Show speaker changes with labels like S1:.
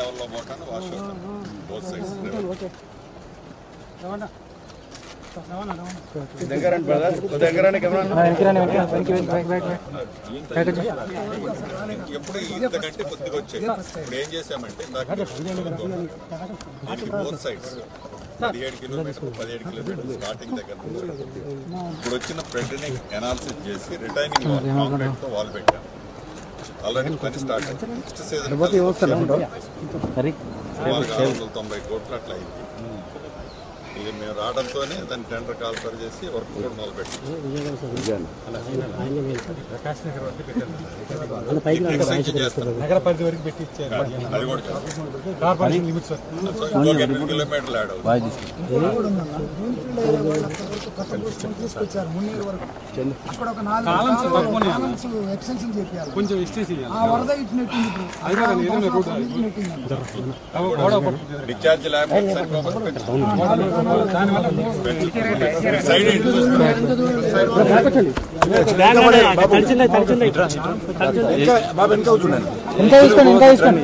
S1: లెవెల్లో పోకుండా వాష్ అవుతాను బోత్ సైడ్స్ ఎప్పుడు ఇంతకంటే కొద్దిగా వచ్చాయి. ఇప్పుడు ఏం చేసామంటే ఇందాక బోత్ సైడ్స్ పదిహేడు కిలోమీటర్లు పదిహేడు కిలోమీటర్లు స్టార్టింగ్ దగ్గర నుంచి. ఇప్పుడు వచ్చిన బ్రెడ్ని ఎనాలిసిస్ చేసి రిటైనింగ్ వాల్ పెట్టాం. ఆల్రెడీ పని స్టార్ట్ అయింది. తొంభై కోట్లు అట్లా అయింది. ఇక మేము రావడంతోనే దాన్ని టెండర్ కాల్ఫర్ చేసి వర్క్ కూడా మొదలు
S2: నగర పరిధి వరకు పెట్టి
S1: అది కూడా
S2: కార్పొరేషన్ లిమిట్స్
S1: కిలోమీటర్లు
S2: కొంచెం
S1: డిశ్చార్జ్ ల్యాబ్ సరిపోకపోతే పెంచుతాం.
S2: దానివల్ల
S3: ఇంకా తీసుకోండి ఇంకా తీసుకోండి